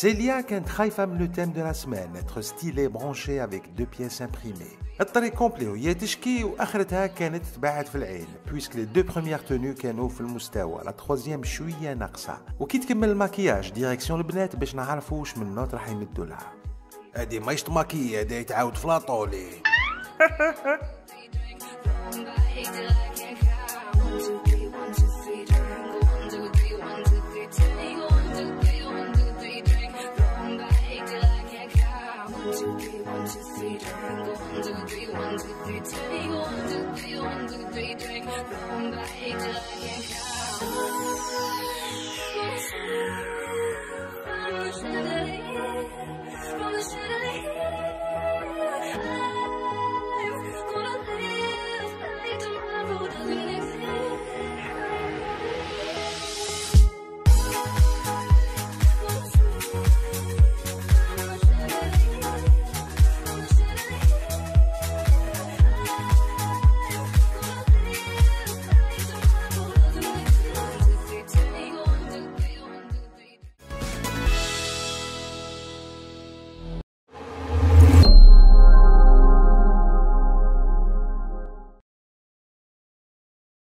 Célia كانت خايفة من لو تيم دو لا سمان être stylé branché avec deux pièces imprimées. الطريق كومبلي وهي تشكي واخرتها كانت تباعت في العين بويسك لي دو بروميير تونو كانوا في المستوى لا تروزيام شوية ناقصه وكي تكمل الماكياج ديريكسيون البنات باش نعرفوا واش من نوت راح يمدوا لها هادي ماهيش ماكي هادي one, two, three, one, two, three, take one, two, three, one, two, three, drink. Going back, I can't.